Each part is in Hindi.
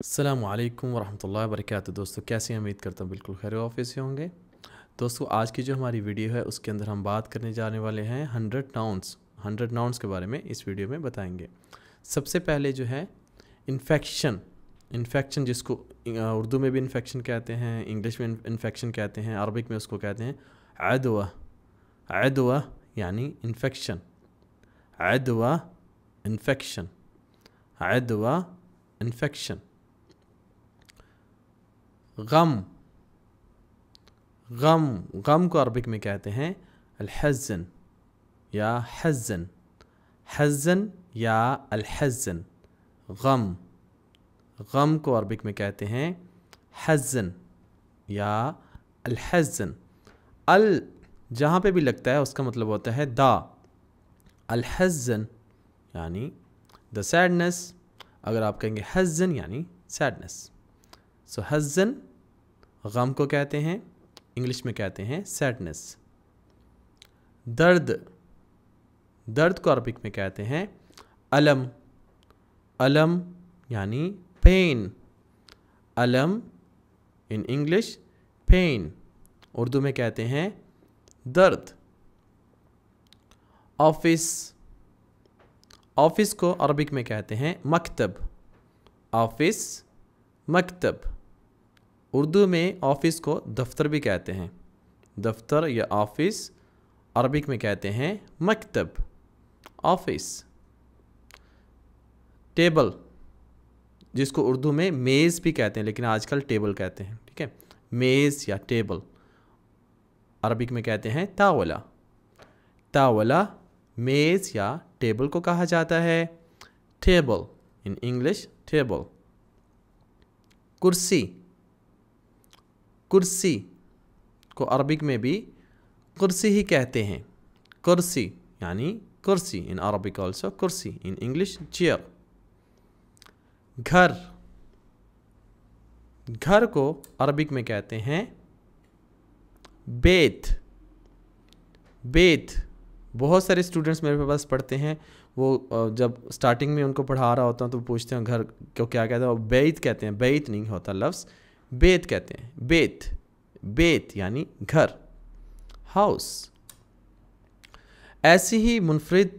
अल्लाम वरहमल वरक दोस्तों, कैसे उम्मीद करता हूँ बिल्कुल खैर ऑफ़िस से होंगे। दोस्तों, आज की जो हमारी वीडियो है, उसके अंदर हम बात करने जाने वाले हैं हंड्रेड नाउन्स। हंड्रेड नाउन्स के बारे में इस वीडियो में बताएँगे। सबसे पहले जो है, इन्फेक्शन। इन्फेक्शन जिसको उर्दू में भी इन्फेक्शन कहते हैं, इंग्लिश में इन्फेक्शन कहते हैं, अरबिक में उसको कहते हैं आदवा आदवा यानी इन्फेक्शन। आदवा इन्फेक्शन। आदवा इन्फेक्शन। गम गम गम को अरबिक में कहते हैं अलहज़न या हज़न हज़न या अलहज़न गम गम को अरबिक में कहते हैं हज़न या अलहज़न अल जहाँ पे भी लगता है उसका मतलब होता है दा। अलहज़न यानी द सैडनेस, अगर आप कहेंगे हज़न यानी सैडनेस। सो हज़न गम को कहते हैं, इंग्लिश में कहते हैं सैडनेस दर्द दर्द को अरबिक में कहते हैं अलम. अलम यानी पेन अलम इन इंग्लिश पेन उर्दू में कहते हैं दर्द. ऑफ़िस ऑफ़िस को अरबिक में कहते हैं मकतब. ऑफ़िस मकतब. उर्दू में ऑफ़िस को दफ्तर भी कहते हैं। दफ्तर या ऑफ़िस, अरबिक में कहते हैं मकतब, ऑफ़िस। टेबल, जिसको उर्दू में मेज़ भी कहते हैं, लेकिन आजकल टेबल कहते हैं, ठीक है? मेज़ या टेबल। अरबिक में कहते हैं तावला। तावला मेज़ या टेबल को कहा जाता है। Table, in English table. कुर्सी कुर्सी को अरबिक में भी कुर्सी ही कहते हैं। कुर्सी यानी कुर्सी इन अरबिक ऑल्सो कुर्सी इन इंग्लिश चेयर घर। घर को अरबिक में कहते हैं बेत। बेत। बहुत सारे स्टूडेंट्स मेरे पास पढ़ते हैं, वो जब स्टार्टिंग में उनको पढ़ा रहा होता हूँ तो पूछते हैं घर को क्या कहते हैं बेत कहते हैं, बेत नहीं होता लफ्ज़। बेत कहते हैं। बेत बेत यानी घर। हाउस। ऐसी ही मुनफरद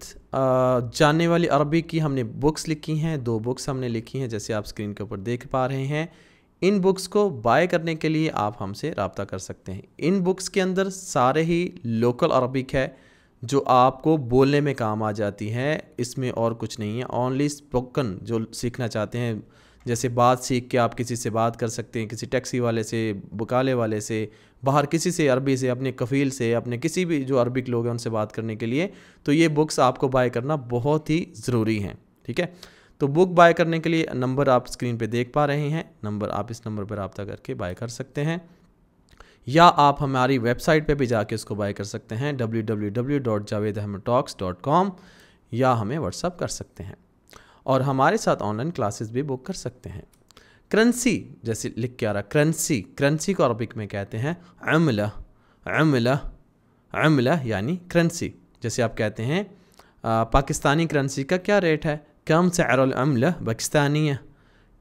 जानने वाली अरबी की हमने बुक्स लिखी हैं। दो बुक्स हमने लिखी हैं, जैसे आप स्क्रीन के ऊपर देख पा रहे हैं। इन बुक्स को बाय करने के लिए आप हमसे रबता कर सकते हैं। इन बुक्स के अंदर सारे ही लोकल अरबिक है, जो आपको बोलने में काम आ जाती है। इसमें और कुछ नहीं है। ओनली स्पोकन जो सीखना चाहते हैं जैसे बात सीख के आप किसी से बात कर सकते हैं, किसी टैक्सी वाले से, बकाले वाले से, बाहर किसी से, अरबी से, अपने कफ़ील से, अपने किसी भी जो अरबिक लोग हैं उनसे बात करने के लिए तो ये बुक्स आपको बाय करना बहुत ही ज़रूरी हैं, ठीक है? तो बुक बाय करने के लिए नंबर आप स्क्रीन पे देख पा रहे हैं, नंबर आप इस नंबर पर रबता करके बाय कर सकते हैं, या आप हमारी वेबसाइट पे भी जाके इसको बाय कर सकते हैं www.javedahmedtalks.com या हमें व्हाट्सअप कर सकते हैं। और हमारे साथ ऑनलाइन क्लासेस भी बुक कर सकते हैं। क्रंसी जैसे लिख के आ रहा क्रंसी क्रंसी को अरबिक में कहते हैं अमला अमला अमला यानी क्रंसी जैसे आप कहते हैं पाकिस्तानी क्रंसी का क्या रेट है? कम सैरमला पाकिस्तानी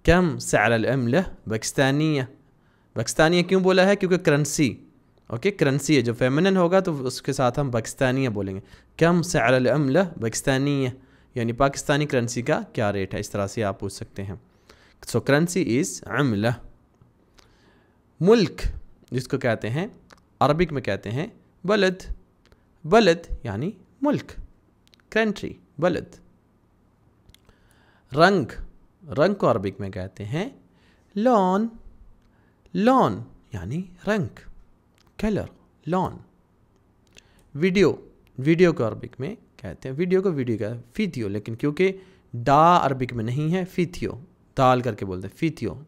कम सैरमला पाकिस्तानी पाकिस्तानी क्यों बोला है? क्योंकि क्रंसी ओके क्रंसी है जो फेमिनन होगा तो उसके साथ हम पाकिस्तानी बोलेंगे। कम सैरमला पाकिस्तानी यानी पाकिस्तानी करेंसी का क्या रेट है? इस तरह से आप पूछ सकते हैं। सो करेंसी इज़ अमला मुल्क जिसको कहते हैं, अरबिक में कहते हैं बलद बलद यानी मुल्क कंट्री बलद रंग रंग को अरबिक में कहते हैं लॉन लॉन यानी रंग कलर लॉन वीडियो वीडियो को अरबिक में कहते हैं वीडियो को वीडियो का फीथियो लेकिन क्योंकि डा अरबिक में नहीं है फीथियो दाल करके बोलते हैं फीथियो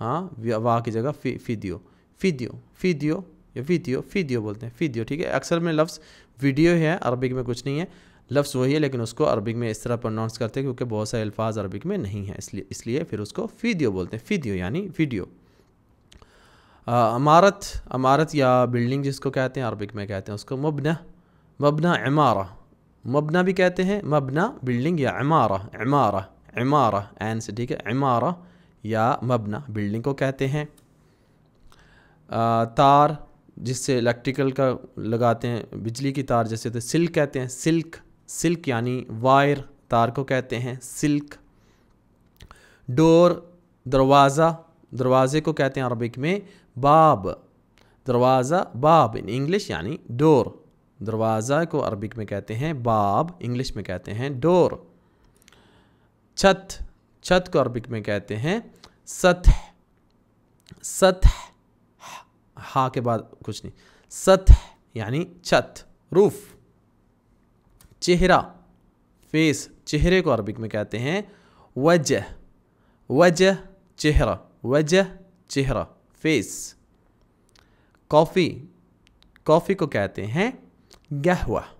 हाँ वाह की जगह फ़ी फीदियो फीदियो फीदियो या फीथियो फीदियो बोलते हैं फीदियो ठीक है? अक्सर में लफ्ज़ वीडियो है अरबिक में कुछ नहीं है, लफ्ज़ वही है, लेकिन उसको अरबिक में इस तरह प्रोनाउंस करते हैं क्योंकि बहुत सारे अल्फाज अरबिक में नहीं है, इसलिए इसलिए फिर उसको फीदियो बोलते हैं फीदियो यानी वीडियो अमारत अमारत या बिल्डिंग जिसको कहते हैं अरबिक में कहते हैं उसको मबना मबना इमारा मबना भी कहते हैं, मबना बिल्डिंग या इमारा इमारा इमारा एन से ठीक है, इमारा या मबना बिल्डिंग को कहते हैं। तार जिससे इलेक्ट्रिकल का लगाते हैं, बिजली की तार जैसे तो सिल्क कहते हैं, सिल्क सिल्क यानी वायर तार को कहते हैं, सिल्क। डोर, दरवाज़ा, दरवाज़े को कहते हैं अरबिक में बाब, दरवाज़ा बाब इन इंग्लिश यानी डोर। दरवाज़ा को अरबिक में कहते हैं बाब, इंग्लिश में कहते हैं डोर। छत छत को अरबिक में कहते हैं सतह। सतह, हा के बाद कुछ नहीं। सतह यानी छत, रूफ। चेहरा, फेस, चेहरे को अरबिक में कहते हैं वजह। वजह, चेहरा। वजह, चेहरा, फेस। कॉफ़ी कॉफ़ी को कहते हैं गहवा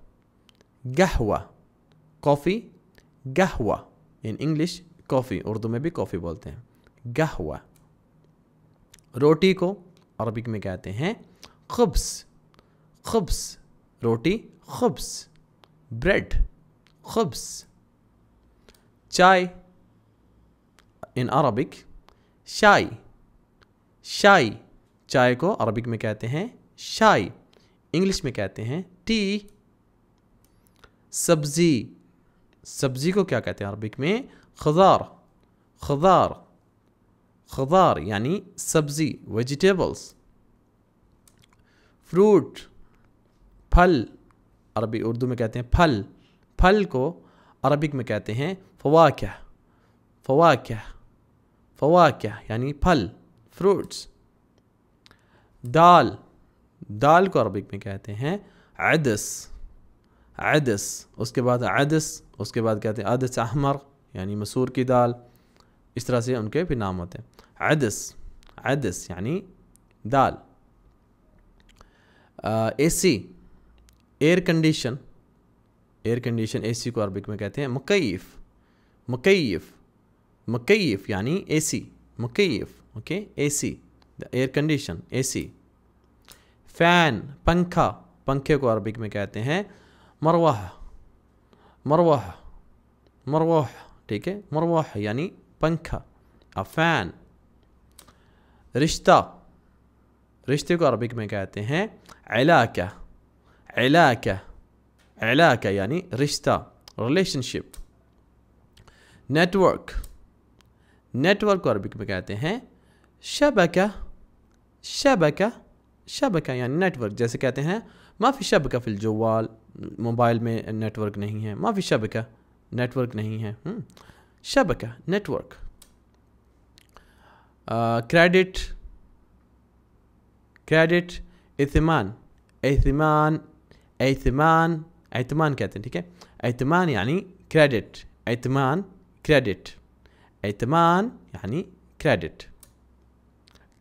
गहवा कॉफ़ी गहवा इन इंग्लिश कॉफ़ी उर्दू में भी कॉफ़ी बोलते हैं. गहवा रोटी को अरबिक में कहते हैं खब्स. खब्स. रोटी, खब्स. ब्रेड. खब्स. चाय. इन अरबिक शाई शाई चाय को अरबिक में कहते हैं शाई इंग्लिश में कहते हैं टी सब्ज़ी। सब्ज़ी को क्या कहते हैं अरबिक में? खदार। खदार। खदार यानी सब्ज़ी वेजिटेबल्स फ्रूट फल। अरबी उर्दू में कहते हैं फल। फल को अरबिक में कहते हैं फवाक्या। फवाक्या। फवाक्या यानी फल फ्रूट्स दाल। दाल को अरबिक में कहते हैं अदस अदस उसके बाद अदस उसके बाद कहते हैं अदस अहमर यानी मसूर की दाल इस तरह से उनके भी नाम होते हैं अदस अदस यानी दाल A C air condition air condition AC को अरबिक में कहते हैं मकईफ़ मकईफ़ मकईफ़ यानी AC मकईफ़ okay AC the air condition AC fan पंखा पंखे को अरबिक में कहते हैं मरवाह मरवाह मरवाह, ठीक है? मरवाह यानी पंखा अ फ़ैन रिश्ता, रिश्ते को अरबिक में कहते हैं इलाका इलाका इलाका यानी रिश्ता रिलेशनशिप नेटवर्क नेटवर्क को अरबिक में कहते हैं शबका शबका शबका यानी नेटवर्क जैसे कहते हैं माफ़ी शबका फिल जवाल मोबाइल में नेटवर्क नहीं है। माफ़ी शबका नेटवर्क नहीं है। हम्म, शबका नेटवर्क। क्रेडिट क्रेडिट इतमान एतमान एतमान एतमान कहते हैं ठीक है? एतमान यानी क्रेडिट एतमान क्रेडिट। एतमान यानी क्रेडिट।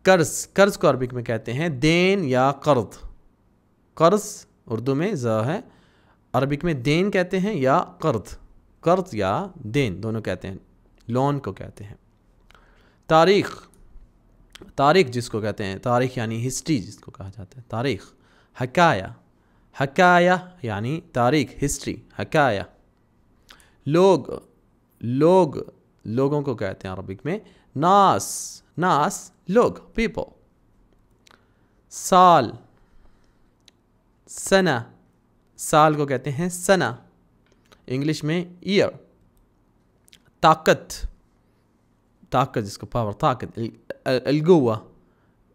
कर्ज कर्ज को अरबिक में कहते हैं देन या कर्ज। कर्ज, उर्दू में ज है, अरबिक में देन कहते हैं या कर्ज। कर्ज या देन, दोनों कहते हैं, लोन को कहते हैं। तारीख तारीख जिसको कहते हैं, तारीख यानी हिस्ट्री जिसको कहा जाता है, तारीख, हकाया हकाया यानी तारीख, हिस्ट्री, हकाया। लोग लोग, लोगों को कहते हैं अरबिक में, नास नास, लोग, पीपल। साल सना, साल को कहते हैं सना, इंग्लिश में ईयर ताकत ताकत जिसको पावर ताकत अलगुआ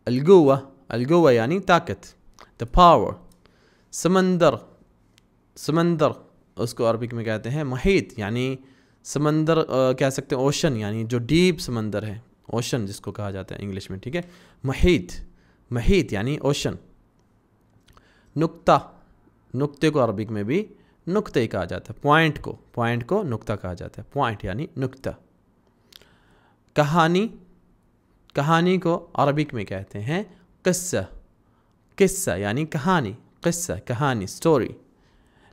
अलगुआ अलगुआ यानी ताकत द पावर समंदर समंदर, उसको अरबिक में कहते हैं महित, यानी समंदर कह सकते हैं ओशन यानी जो डीप समंदर है ओशन जिसको कहा जाता है इंग्लिश में, ठीक है? महित महित यानी ओशन नुक्ता, नुक्ते को अरबिक में भी नुक्ते कहा जाता है। पॉइंट को पॉइंट को नुक्ता कहा जाता है। पॉइंट यानी नुक्ता। कहानी कहानी को अरबिक में कहते हैं किस्सा। किस्सा यानी कहानी, किस्सा, कहानी स्टोरी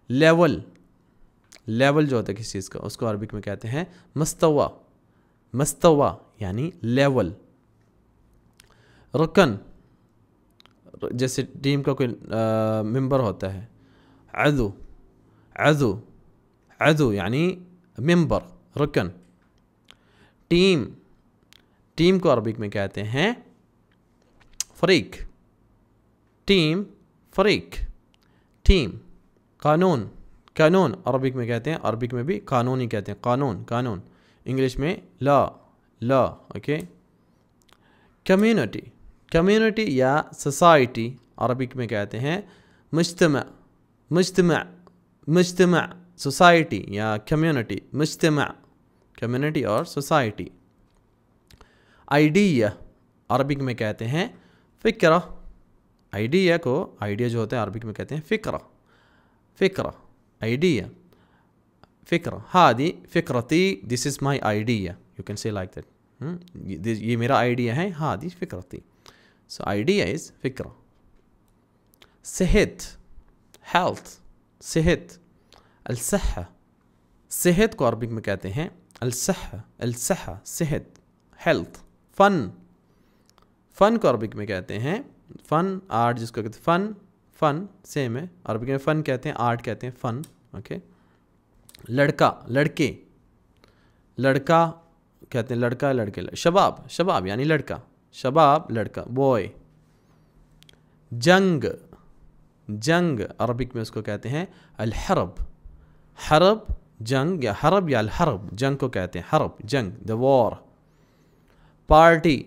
लेवल लेवल जो होता है किसी चीज़ का, उसको अरबिक में कहते हैं मस्तवा। मस्तवा यानी लेवल रुकन जैसे टीम का कोई मेंबर होता है अदु अदु अदु यानी मेंबर रुकन। टीम टीम को अरबिक में कहते हैं फरीक। टीम फरीक। टीम, कानून कानून अरबिक में कहते हैं अरबिक में भी कानून ही कहते हैं, कानून कानून। इंग्लिश में law law, okay. Community community या सोसाइटी अरबिक में कहते हैं मुश्तम मुश्तम मुश्तम सोसाइटी या कम्युनिटी मुश्तम कम्युनिटी और सोसाइटी आइडिया अरबिक में कहते हैं फ़िक्र आइडिया को आइडिया जो होता है अरबिक में कहते हैं फ़िक्र फ़िक्र आइडिया फ़िक्र हादी फ़िक्रती this is my idea you can say like that ये मेरा आइडिया है, हादी फ़िक्रती सो आइडिया इज़ फ़िक्र सेहत हेल्थ सेहत अलसहा सेहत को अरबिक में कहते हैं अलसहा अलसहा सेहत हेल्थ फ़न फ़न को अरबिक में कहते हैं फ़न आर्ट जिसको कहते हैं फ़न फ़न सेम है। अरबिक में फ़न कहते हैं आर्ट कहते हैं फ़न ओके लड़का, लड़के। लड़का कहते हैं लड़का, लड़के। शबाब शबाब यानी लड़का। शबाब, लड़का बॉय जंग जंग, अरबिक में उसको कहते हैं अलहरब. हरब, जंग, या हरब या अलहरब, जंग को कहते हैं, हरब, जंग द वॉर पार्टी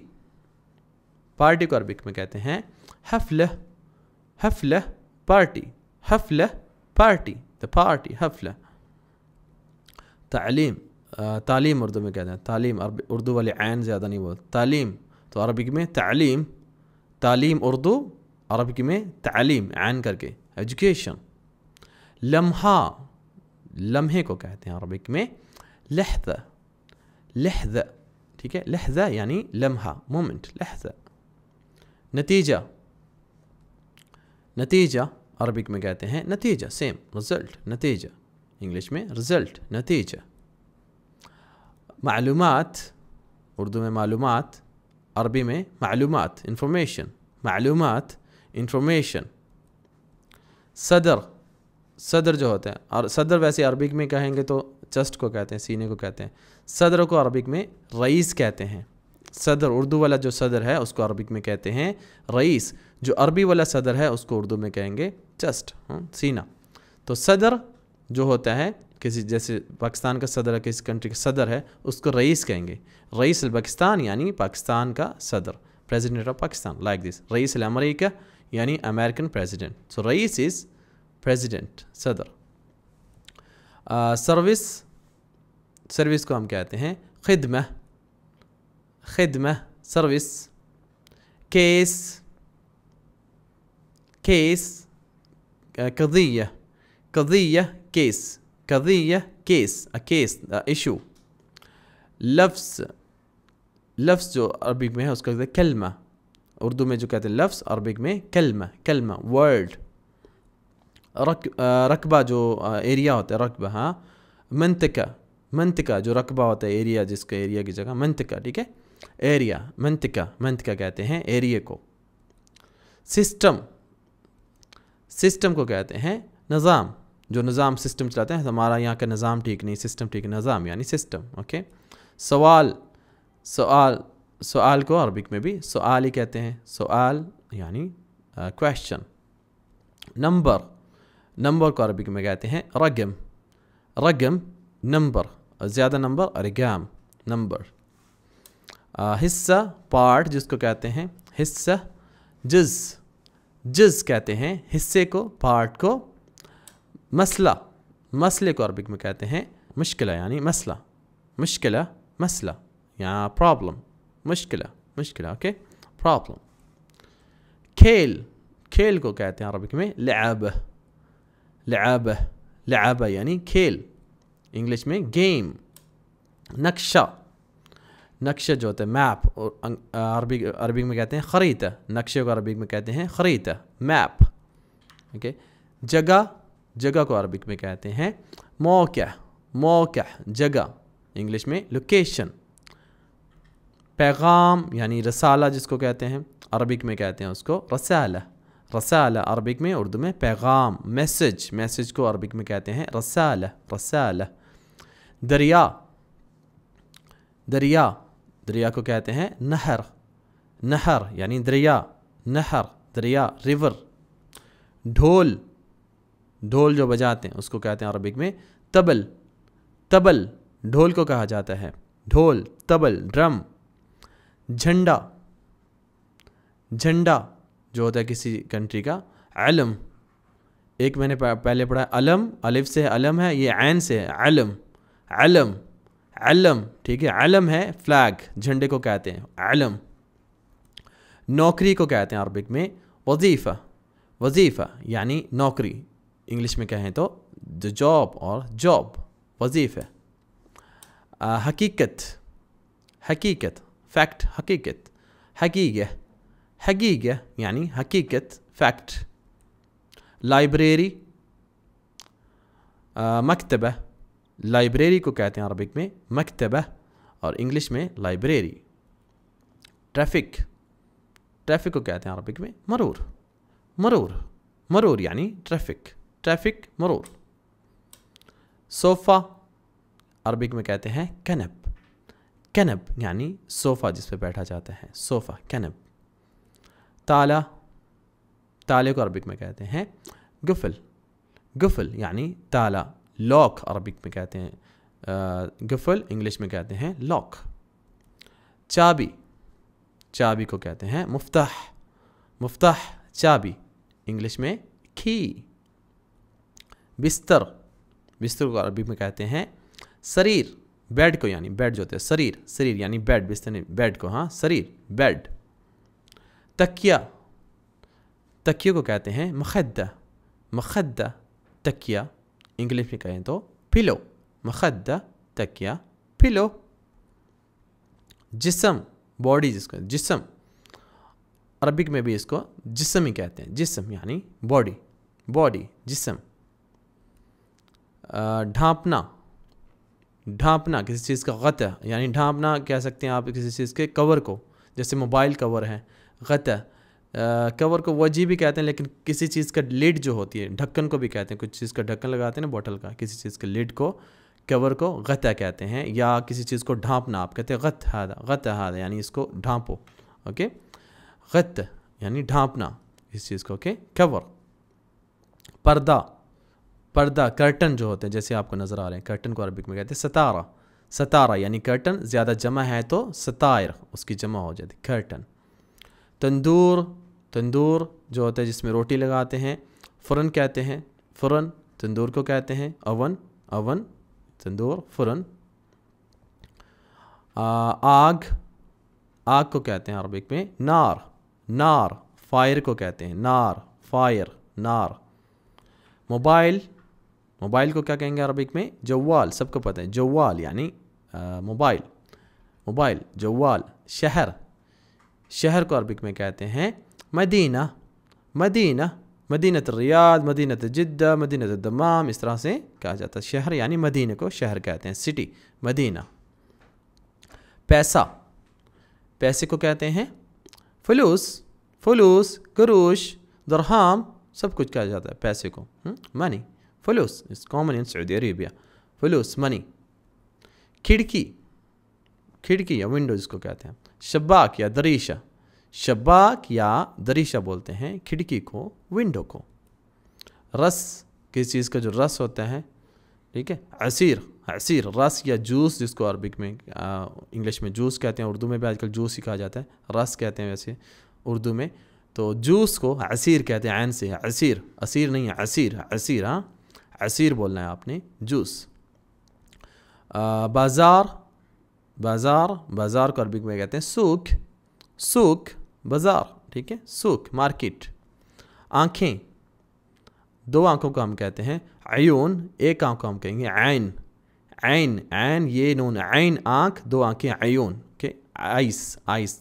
पार्टी को अरबिक में कहते हैं हफल हफल, पार्टी हफल, पार्टी द पार्टी हफल. तालीम तालीम उर्दू में कहते हैं, तालीम, अरब, उर्दू वाले आन ज़्यादा नहीं बोलते, तालीम. तो अरबिक में तालीम तालीम उर्दू अरबिक में तालीम आन करके एजुकेशन लम्हा लम्हे को कहते हैं अरबिक में लहद लहद ठीक है लहजा यानी लम्हा मोमेंट लहजा नतीजा नतीजा अरबिक में कहते हैं नतीजा सेम रिज़ल्ट नतीजा इंग्लिश में रिज़ल्ट नतीजा मालूमात उर्दू में मालूमात अरबी में मालूमात इंफॉर्मेशन मालूमात इंफॉर्मेशन सदर सदर जो होता है और सदर वैसे अरबिक में कहेंगे तो चस्ट को कहते हैं सीने को कहते हैं सदर को अरबिक में रईस कहते हैं सदर उर्दू वाला जो सदर है उसको अरबिक में कहते हैं रईस जो अरबी वाला सदर है उसको उर्दू में कहेंगे चस्ट सीना तो सदर जो होता है किसी, जैसे पाकिस्तान का सदर है, किसी कंट्री का सदर है, उसको रईस कहेंगे। रईस पाकिस्तान यानी पाकिस्तान का सदर president of Pakistan like this rice अमरीका यानी अमेरिकन प्रेसिडेंट सो रईस इज़ प्रेसिडेंट सदर। सर्विस सर्विस को हम कहते हैं खिदम खिदम सर्विस केस केस कदिया कदिया केस कदिया केस अ केस इशू लफ्स लफ्स जो अरबिक में है, उसका कहते हैं कलमा। उर्दू में जो कहते हैं लफ्स अरबिक में कलमा कलमा वर्ड रक रकबा जो एरिया होता है, रकबा हाँ? मंतका मंतका जो रकबा होता है एरिया जिसका एरिया की जगह, मंतका, ठीक है? एरिया मंतका मंतका कहते हैं एरिया को। सिस्टम सिस्टम को कहते हैं, निज़ाम। जो निज़ाम सिस्टम चलाते हैं, हमारा यहाँ का निज़ाम ठीक नहीं, सिस्टम ठीक निज़ाम यानी सिस्टम, ओके? सवाल सवाल सवाल को अरबिक में भी सवाल ही कहते हैं। सवाल यानी क्वेश्चन नंबर नंबर को अरबिक में कहते हैं रगम। रगम नंबर ज़्यादा नंबर अरगाम नंबर हिस्सा पार्ट जिसको कहते हैं, हिस्सा, जज। जज कहते हैं हिस्से को पार्ट को मसला मसले को अरबिक में कहते हैं मुश्किल यानी मसला मुश्किल मसला या प्रॉब्लम मुश्किल मुश्किल ओके प्रॉब्लम खेल खेल को कहते हैं अरबिक में लैब लैब लैब यानी खेल इंग्लिश में गेम नक्शा नक्शा जो होता है मैप और अरबी अरबी में कहते हैं ख़रीता नक्शे को अरबी में कहते हैं ख़रीता मैप ओके जगह जगह को अरबिक में कहते हैं मौका मौका जगह, इंग्लिश में लोकेशन पैगाम यानी रसाला जिसको कहते हैं, अरबिक में कहते हैं उसको रसाला रसाला अरबिक में उर्दू में पैगाम मैसेज मैसेज को अरबिक में कहते हैं रसाला रसाला, दरिया दरिया दरिया को कहते हैं नहर नहर यानी दरिया, नहर, दरिया रिवर ढोल ढोल जो बजाते हैं, उसको कहते हैं अरबिक में तबल। तबल ढोल को कहा जाता है। ढोल, तबल, ड्रम, झंडा। झंडा जो होता है किसी कंट्री का, अलम। एक मैंने पहले पढ़ा अलम। अलिफ से अलम है, ये ऐन से है, अलम। अलम अलम, ठीक है, अलम है फ्लैग झंडे को कहते हैं, अलम। नौकरी को कहते हैं अरबिक में, वजीफ़ा। वजीफ़ा यानी नौकरी। इंग्लिश में कहें तो द जॉब और जॉब वजीफ़ा हकीकत हकीकत फैक्ट हकीकत हकीक हकीक यानी हकीकत फैक्ट लाइब्रेरी मकतबा लाइब्रेरी को कहते हैं अरबिक में, मकतबा और इंग्लिश में लाइब्रेरी ट्रैफ़िक ट्रैफ़िक को कहते हैं अरबिक में मरूर मरूर मरूर यानी ट्रैफ़िक ट्रैफ़िक मरूर सोफ़ा, अरबिक में कहते हैं कनब कैनप यानी सोफ़ा जिस पर बैठा जाता है। सोफ़ा, कैनप। ताला, ताले को अरबिक में कहते हैं गुफल। गुफल यानी ताला, लॉक अरबिक में कहते हैं गुफल, इंग्लिश में कहते हैं लॉक। चाबी चाबी को कहते हैं मुफ्ताह। मुफ्ताह, चाबी, इंग्लिश में खी। बिस्तर बिस्तर को अरबी में कहते हैं शरीर, बेड को यानी बेड जो होते हैं, शरीर शरीर यानी बेड, बिस्तर नहीं, बेड को हाँ शरीर, बेड। तकिया तकिया को कहते हैं मखद्दा मखद्दा, तकिया, इंग्लिश में कहें तो पिलो मखद्दा, तकिया पिलो जिसम बॉडी जिसको, जिसम। अरबिक में भी इसको जिसम ही कहते हैं, जिसम यानी बॉडी बॉडी जिसम। ढांपना ढांपना किसी चीज़ का गत, यानी ढांपना कह सकते हैं आप किसी चीज़ के कवर को, जैसे मोबाइल कवर है, गत कवर को वजी भी कहते हैं, लेकिन किसी चीज़ का लिड जो होती है, ढक्कन को भी कहते हैं, कुछ चीज़ का ढक्कन लगाते हैं ना बोतल का, किसी चीज़ के लिड को, कवर को गता कहते हैं, या किसी चीज़ को ढांपना, आप कहते हैं गत हादा गत हादा, यानी इसको ढांपो, ओके? गत, यानी ढांपना, इस चीज़ को, ओके? कवर, पर्दा पर्दा कर्टन जो होते हैं, जैसे आपको नज़र आ रहे हैं कर्टन को अरबिक में कहते हैं सतारा। सतारा यानी कर्टन ज़्यादा जमा है तो सतायर, उसकी जमा हो जाती कर्टन तंदूर तंदूर जो होता है, जिसमें रोटी लगाते हैं, फ़ुरन कहते हैं, फ़ुरन, तंदूर को कहते हैं, अवन अवन, तंदूर, फ़ुरन। आग आग को कहते हैं अरबिक में, नार नार, फायर को कहते हैं, नार, फायर, नार। मोबाइल मोबाइल को क्या कहेंगे अरबिक में? जवाल सबको पता है। जवाल यानी मोबाइल। मोबाइल जवाल शहर। शहर को अरबिक में कहते हैं मदीना। मदीना, मदीनत रियाद, मदीनत जिद्दा, मदीनत दमाम, इस तरह से कहा जाता है। शहर यानी मदीने को शहर कहते हैं, सिटी, मदीना। पैसा। पैसे को कहते हैं फलूस फलूस करूश दरहाम, सब कुछ कहा जाता है पैसे को। मनी। फलूस इस कॉमन इन सऊदी अरेबिया फलूस मनी खिड़की खिड़की या विंडो जिसको कहते हैं शब्बाक या दरीशा शब्बाक या दरीशा बोलते हैं खिड़की को विंडो को रस किस चीज़ का जो रस होता है ठीक है असीर असीर रस या जूस जिसको अरबिक में इंग्लिश में जूस कहते हैं उर्दू में भी आजकल जूस ही कहा जाता है रस कहते हैं वैसे उर्दू में तो जूस को असीर कहते हैं ऐन से असीर असीर नहीं है असीर असीर हाँ असीर बोलना है आपने जूस। बाज़ार बाज़ार बाज़ार को अरबिक में कहते हैं सूख सूख बाज़ार ठीक है? सूख मार्केट। आँखें दो आँखों को हम कहते हैं आयून एक आँख को हम कहेंगे आइन आइन आइन ये नून आइन आँख दो आँखें आयून के आइस आइस।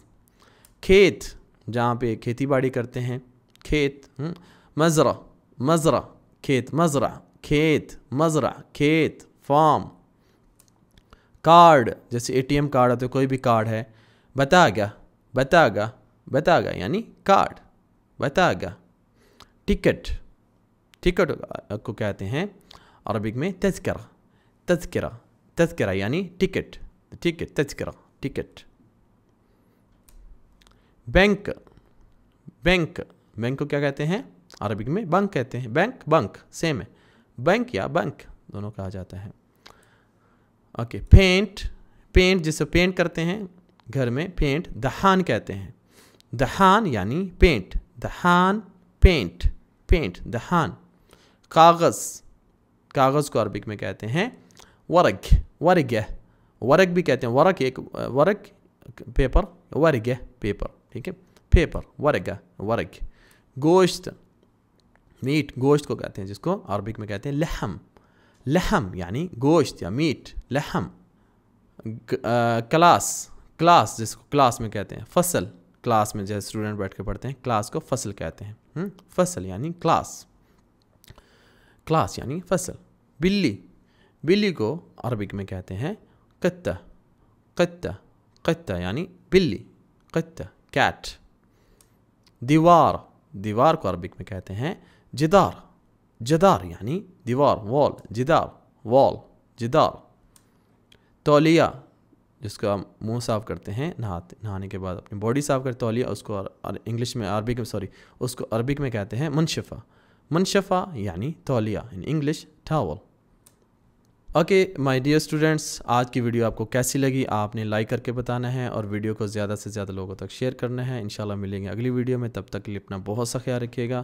खेत जहाँ पे खेती बाड़ी करते हैं खेत हम्म, मज़रा मज़रा खेत मज़रा। खेत, मज़रा, खेत फार्म कार्ड जैसे एटीएम कार्ड होते कोई भी कार्ड है बतागा बतागा बतागा यानी कार्ड बतागा टिकट टिकट को कहते हैं अरबिक में तस्करा तस्करा तस्करा यानी टिकट टिकट तस्करा टिकट बैंक बैंक बैंक को क्या कहते हैं? अरबिक में बंक कहते हैं बैंक बंक सेम है। बैंक या बैंक दोनों कहा जाता है। ओके पेंट पेंट जिसे पेंट करते हैं, घर में पेंट दहान कहते हैं। दहान यानी पेंट दहान पेंट पेंट दहान। कागज़ कागज़ को अरबिक में कहते हैं वरग, वर्ग, वरग भी कहते हैं। वरक एक वरक पेपर, वर्ग पेपर, ठीक है? पेपर, वर्ग वर्ग। गोश्त मीट गोश्त को कहते हैं जिसको अरबिक में कहते हैं लहम। लहम यानी गोश्त या मीट, लहम। क्लास क्लास जिसको क्लास में कहते हैं, फ़सल। क्लास में जैसे स्टूडेंट बैठ के पढ़ते हैं, क्लास को फ़सल कहते हैं। हुँ? हम्म? फ़सल यानी क्लास। क्लास यानी फ़सल। बिल्ली बिल्ली को अरबिक में कहते हैं कत्ता। कत्ता कत्ता यानी बिल्ली, कत्ता, कैट। दीवार दीवार को अरबिक में कहते हैं जिदार। जदार यानी दीवार वॉल जिदार वॉल जिदार। तौलिया, जिसको हम मुँह साफ़ करते हैं, नहाते, नहाने के बाद अपनी बॉडी साफ़ करते तौलिया, उसको इंग्लिश में अरबिक में सॉरी उसको अरबिक में कहते हैं मुनशफ़ा। मुनशफ़ा यानी तौलिया in English towel okay my dear students आज की वीडियो आपको कैसी लगी? आपने लाइक करके बताना है और वीडियो को ज़्यादा से ज़्यादा लोगों तक शेयर करना है। इंशाल्लाह मिलेंगे अगली वीडियो में। तब तक के लिए अपना बहुत सा ख्याल रखिएगा।